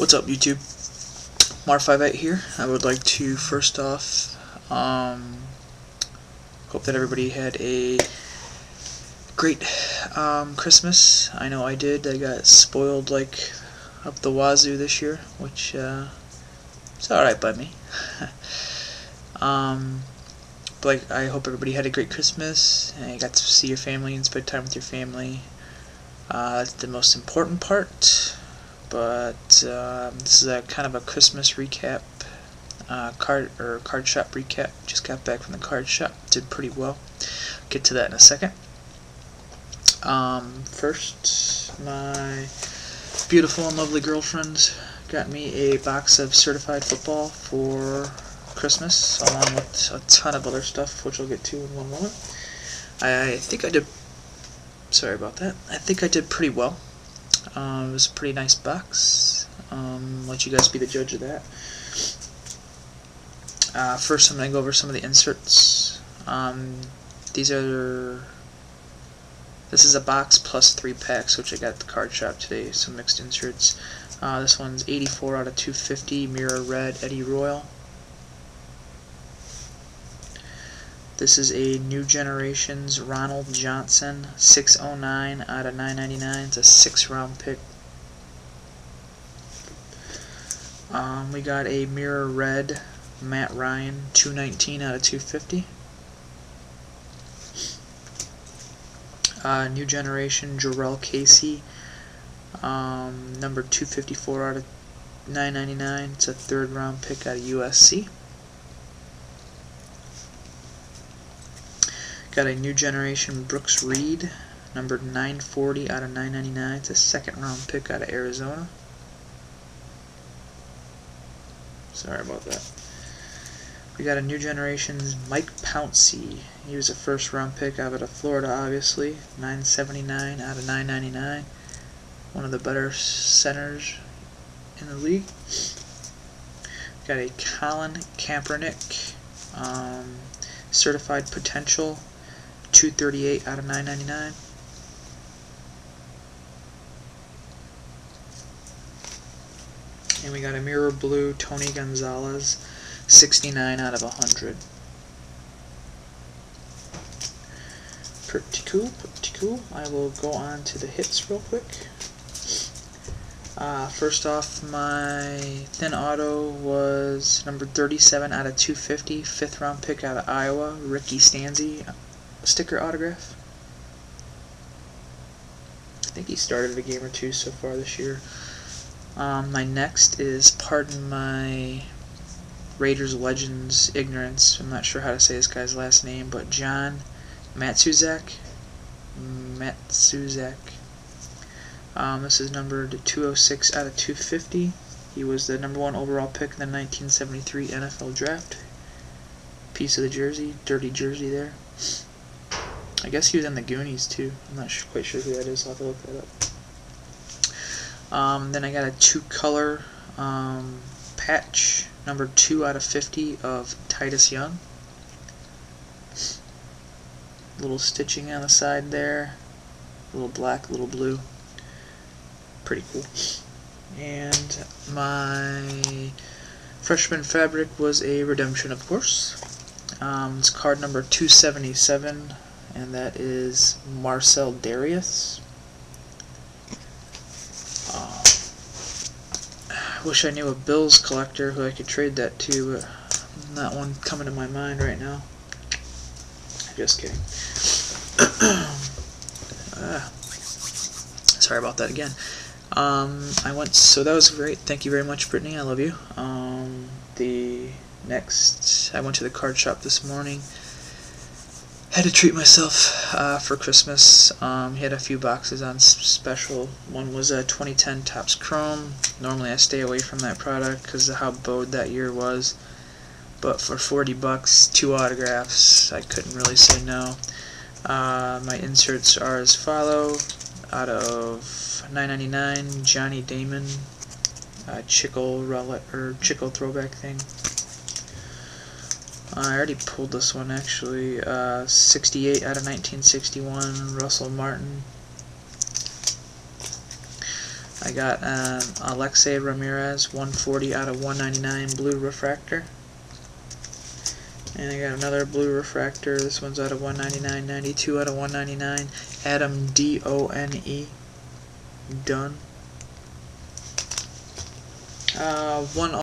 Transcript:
What's up YouTube? Mar58 here. I would like to first off um, hope that everybody had a great um, Christmas. I know I did. I got spoiled like up the wazoo this year, which uh, is alright by me. um, but like, I hope everybody had a great Christmas and you got to see your family and spend time with your family. Uh, that's the most important part but um, this is a kind of a Christmas recap, uh, card or card shop recap. Just got back from the card shop, did pretty well. Get to that in a second. Um, first, my beautiful and lovely girlfriend got me a box of certified football for Christmas, along with a ton of other stuff, which I'll get to in one moment. I think I did. Sorry about that. I think I did pretty well. Um, it was a pretty nice box. Um, let you guys be the judge of that. Uh, first, I'm going to go over some of the inserts. Um, these are. This is a box plus three packs, which I got at the card shop today. Some mixed inserts. Uh, this one's 84 out of 250 Mirror Red Eddie Royal. This is a New Generations Ronald Johnson 609 out of 999. It's a six round pick. Um, we got a Mirror Red Matt Ryan 219 out of 250. Uh, New Generation Jurrell Casey um, number 254 out of 999. It's a third round pick out of USC. Got a new generation Brooks Reed, number 940 out of 999. It's a second round pick out of Arizona. Sorry about that. We got a new generation's Mike Pouncey. He was a first round pick out of Florida, obviously. 979 out of 999. One of the better centers in the league. We Got a Colin Kaepernick, um, certified potential 238 out of 999. And we got a mirror blue Tony Gonzalez, 69 out of 100. Pretty cool, pretty cool. I will go on to the hits real quick. Uh, first off, my thin auto was number 37 out of 250, fifth round pick out of Iowa, Ricky Stanzi, sticker autograph. I think he started a game or two so far this year. Um, my next is, pardon my Raiders Legends ignorance, I'm not sure how to say this guy's last name, but John Matsuzak. Matsuzak. Um, this is numbered 206 out of 250. He was the number one overall pick in the 1973 NFL Draft. Piece of the jersey, dirty jersey there. I guess he was in the Goonies too. I'm not sure, quite sure who that is. I'll have to look that up. Um, then I got a two color um, patch, number 2 out of 50 of Titus Young. Little stitching on the side there. A little black, a little blue. Pretty cool. And my freshman fabric was a redemption, of course. Um, it's card number 277 and that is Marcell Dareus. Uh, I wish I knew a Bills collector who I could trade that to, but not one coming to my mind right now. Just kidding. uh, sorry about that again. Um, I went, so that was great. Thank you very much, Brittany. I love you. Um, the next, I went to the card shop this morning had to treat myself uh, for Christmas. Um, had a few boxes on special. One was a 2010 Topps Chrome. Normally I stay away from that product because of how bowed that year was. But for 40 bucks, two autographs, I couldn't really say no. Uh, my inserts are as follow. Out of 9.99, Johnny Damon, uh, Chickle or Chickle throwback thing. I already pulled this one actually. Uh, 68 out of 1961, Russell Martin. I got um, Alexei Ramirez, 140 out of 199 blue refractor. And I got another blue refractor. This one's out of 199, 92 out of 199. Adam D O N E. Done. Uh, one